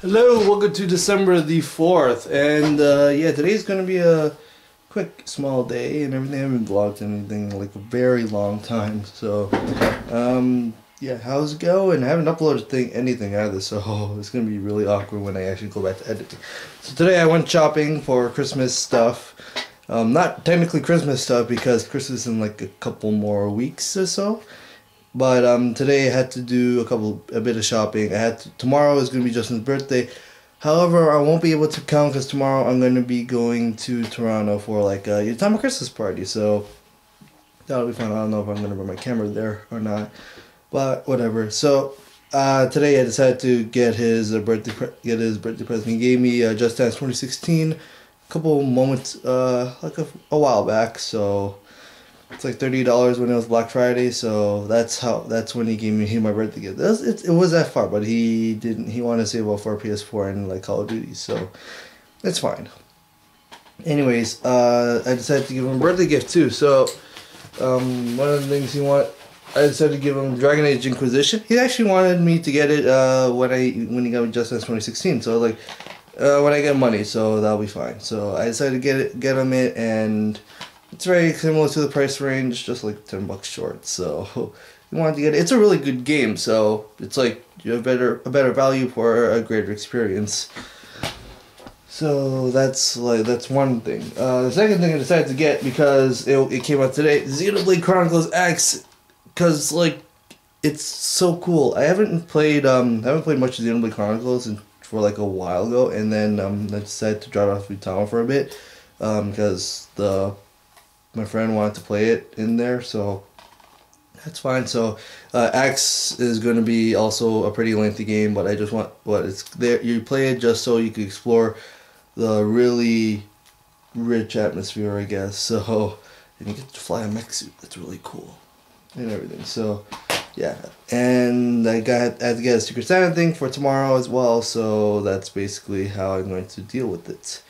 Hello, welcome to December the 4th. And uh, yeah, today's to be a quick, small day and everything. I haven't vlogged anything in like a very long time. So, um, yeah, how's it going? I haven't uploaded thing, anything either, so it's to be really awkward when I actually go back to editing. So today I went shopping for Christmas stuff. Um, not technically Christmas stuff because Christmas is in like a couple more weeks or so. But um, today I had to do a couple, a bit of shopping. I had to, tomorrow is gonna be Justin's birthday. However, I won't be able to come because tomorrow I'm gonna be going to Toronto for like a time of Christmas party. So that'll be fun. I don't know if I'm gonna bring my camera there or not, but whatever. So uh, today I decided to get his uh, birthday pre- get his birthday present. He gave me uh, Just Dance 2016 a couple moments uh, like a, a while back. So it's like thirty dollars when it was Black Friday, so that's how that's when he gave me my birthday gift. It was, it, it was that far, but he didn't. He wanted to save up for PS4 and like Call of Duty, so it's fine. Anyways, uh, I decided to give him a birthday gift too. So um, one of the things he want, I decided to give him Dragon Age Inquisition. He actually wanted me to get it uh, when I when he got me Just Dance 2016. So like uh, when I get money, so that'll be fine. So I decided to get it, get him it, and it's very similar to the price range, just like ten bucks short. So you want to get it. It's a really good game, so it's like you have better a better value for a greater experience. So that's like that's one thing. Uh, the second thing I decided to get because it, it came out today, Xenoblade Chronicles X, because like it's so cool. I haven't played um I haven't played much of Xenoblade Chronicles in, for like a while ago, and then um I decided to drive off town for a bit, um because the my friend wanted to play it in there, so that's fine. So uh, X is going to be also a pretty lengthy game, but I just want what it's there. You play it just so you can explore the really rich atmosphere, I guess. So and you get to fly a mech suit. That's really cool and everything. So yeah, and I got I had to get a Secret Santa thing for tomorrow as well. So that's basically how I'm going to deal with it.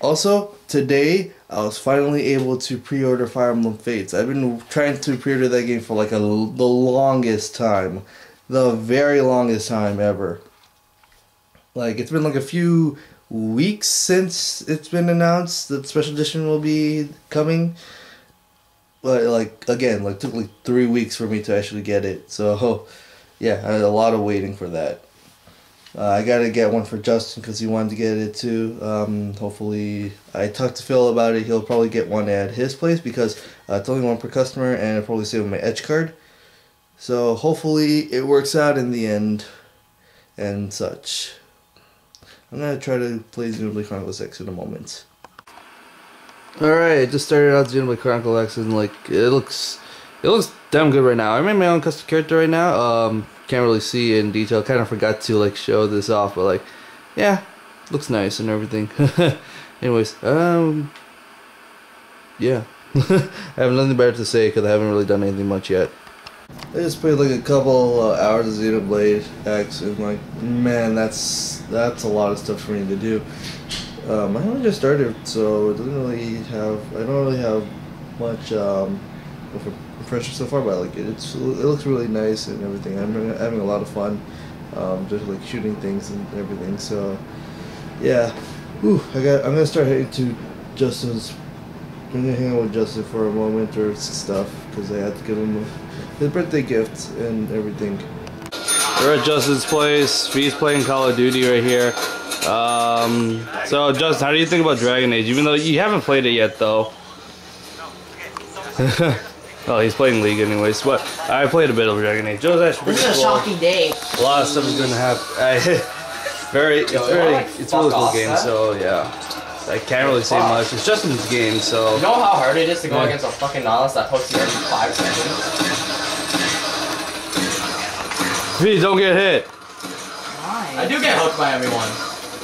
Also, today I was finally able to pre-order Fire Emblem Fates. I've been trying to pre-order that game for like a, the longest time, the very longest time ever. Like it's been like a few weeks since it's been announced that special edition will be coming. But like again, like took like three weeks for me to actually get it. So, yeah, I had a lot of waiting for that. Uh, I gotta get one for Justin because he wanted to get it too. Um, hopefully, I talked to Phil about it. He'll probably get one at his place because uh, it's only one per customer, and I'll probably save my edge card. So hopefully, it works out in the end, and such. I'm gonna try to play Xenoblade Chronicles X in a moment. All right, I just started out Xenoblade Chronicles X, and like it looks, it looks damn good right now. I made my own custom character right now. Um, can't really see in detail. Kind of forgot to like show this off, but like, yeah, looks nice and everything. Anyways, um, yeah, I have nothing better to say because I haven't really done anything much yet. I just played like a couple uh, hours of Xenoblade X, and like, man, that's that's a lot of stuff for me to do. Um, I only just started, so it doesn't really have. I don't really have much um, of a impression so far, but I like it, it's it looks really nice and everything. I'm having a lot of fun, um, just like shooting things and everything. So, yeah, I got. I'm gonna start heading to Justin's. I'm gonna hang out with Justin for a moment or stuff because I had to give him his birthday gift and everything. We're at Justin's place. He's playing Call of Duty right here. Um, so Justin, how do you think about Dragon Age? Even though you haven't played it yet, though. Oh, he's playing League anyways. But I played a bit of Dragon Age. It was actually This is a cool. shocking day. A lot of stuff is gonna happen. I, very, it's very, it's a really cool game. So yeah, I can't really say much. It's Justin's game, so You know how hard it is to go Yeah. against a fucking Nautilus that hooks you every five seconds? please don't get hit. I do get hooked by everyone.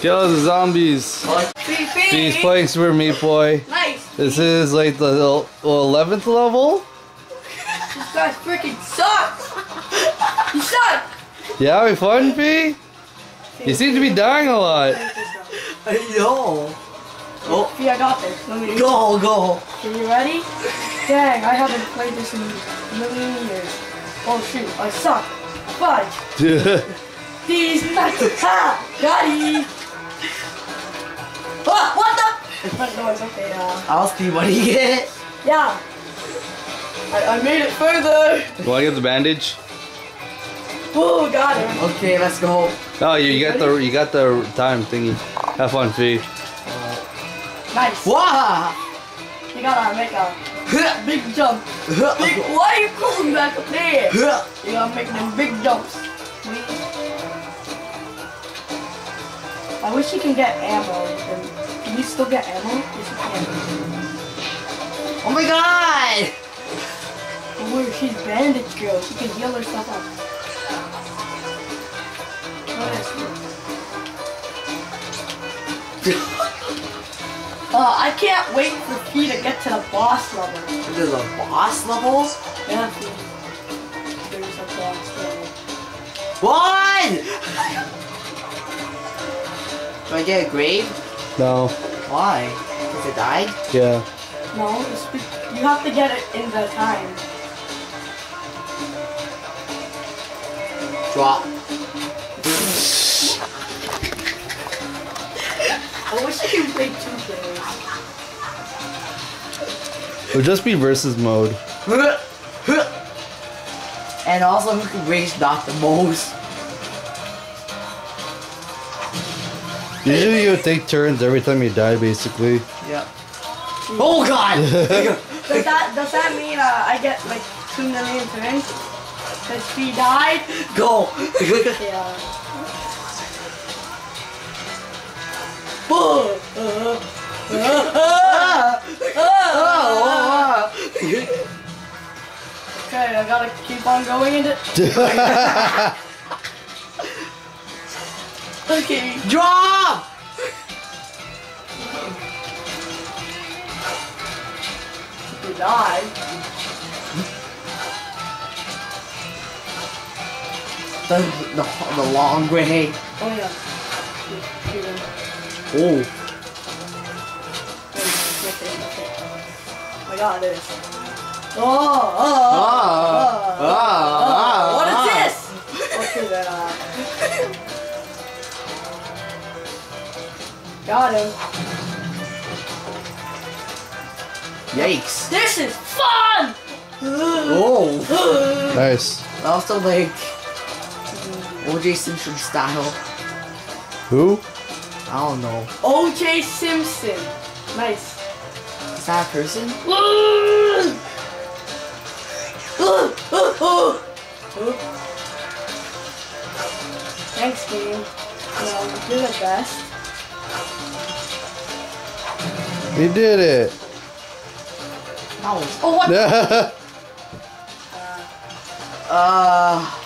Kill the zombies. Well, like, He's playing Super Meat Boy. Nice. This is like the eleventh level. This guy freaking sucks. You suck. Yeah, having fun, P. You seem to be dying a lot. I know. Oh, Yeah, I got this. Let me. go, go. Are you ready? Dang, I haven't played this in a million years. Oh shoot, I suck. Fudge. These nuts. Ha! Daddy! Ah, what the? Front door's okay, uh, I'll see what he get. yeah. I, I made it further. Do I get the bandage? Oh, got it. Okay, let's go. Oh, you, you got the you got the time thingy. Have fun, Phi. Nice. Wow! You gotta make a big jump. Big, why are you pulling back up there? You gotta make them big jumps. I wish you can get ammo. Can- Can you still get ammo? Yes, you can. Oh my god! Oh, she's bandage girl. She can heal herself up. What is this? Uh, I can't wait for P to get to the boss level. This is a boss level? Yeah, There's a boss level. What? Do I get a grave? No. Why? Because it died? Yeah. No, you have to get it in the time. Drop. I wish you could play two players. It would just be versus mode. And also who can rage knock the most? Usually you would take turns every time you die, basically. Yep. Oh god! Does that does that mean uh, I get like two million turns? Cause she died. Go! Yeah. Boom. Okay, I gotta keep on going into. Okay. Drop! Die. The, the, the long way. Oh yeah. Here, Oh. Okay, okay. I got this. Oh, oh, oh, Ah, oh, ah, oh. What ah. is this? Okay, then. Uh, got him. Yikes. This is fun! Oh. nice. Also like OJ Simpson style. Who? I don't know. OJ Simpson. Nice. Is that a person? Thanks, game. You know, you're the best. You did it. That was. Oh, what? Uh.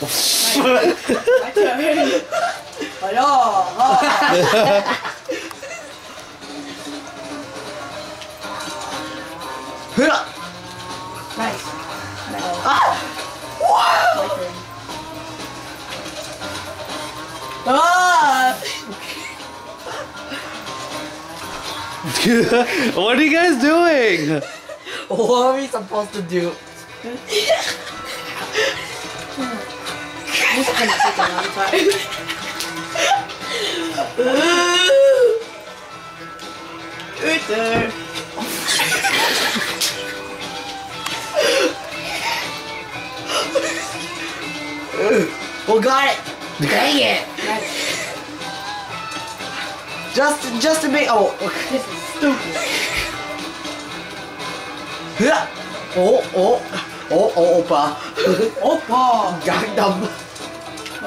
My turn. Oh, yeah. ah. Nice. Now, my turn. Ah! what are you guys doing? What are we supposed to do? Gonna take a long time. Right there. Oh, got it! Dang it! Just, just to make. Oh. This is stupid. Oh, oh, oh, oh, Oppa. Opa! Gangnam.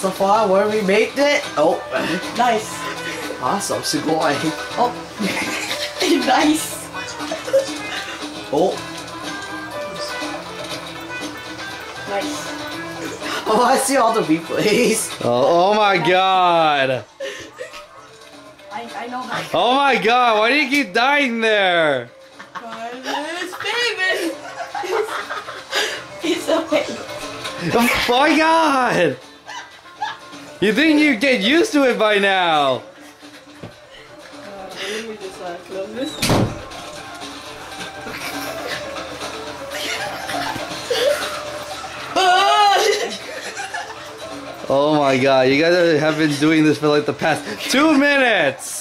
So far, where we made it? Oh, Nice. awesome, Sugoi. Oh. nice. Oh, Nice. oh, I see all the replays. Oh, oh my god. I, know how. Oh my god, why do you keep dying there? It's famous. It's so famous. Oh my god! You think you get used to it by now? Uh, let me just uh, close this. Oh my god, you guys have been doing this for like the past two minutes!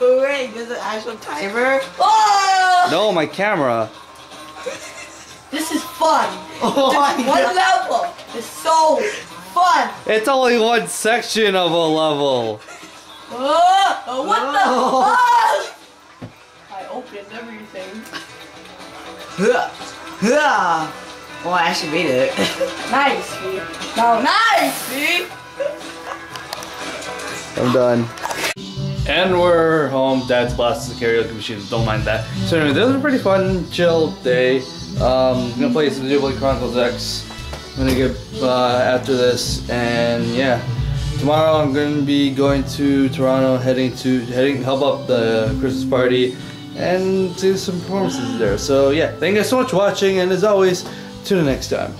Oh, wait, there's an actual timer? Oh! No, my camera. This is fun. Oh my This one god. level is so fun. It's only one section of a level. Oh, oh, what Oh. the fuck? I opened everything. Huh. Huh. Oh, I actually made it. Nice, see? Now, nice, see? I'm done. And we're home. Dad's blasted the karaoke machine. Don't mind that. So anyway, this was a pretty fun, chill day. Um, I'm gonna play some Xenoblade Chronicles X. I'm gonna get uh, after this, and yeah. Tomorrow I'm gonna be going to Toronto, heading to heading help up the Christmas party, and do some performances there. So yeah, thank you guys so much for watching, and as always, tune in next time.